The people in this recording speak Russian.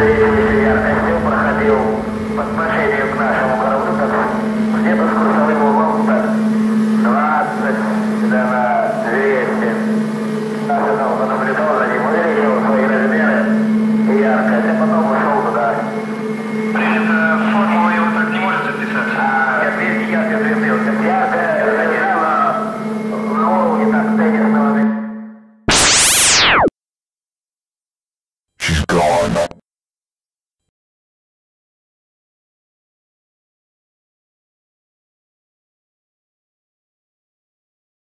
Следующий яркостью проходил по отношению к нашему кораблю как где-то с курсовым углом так 20 да на 200. Ожидал, наблюдал за ним, увеличил свои размеры и яркость, а потом ушел туда. Принято. Формула его так не может записать. А, я видел, я как яркая, размеряла на уровне так теннисного She's gone.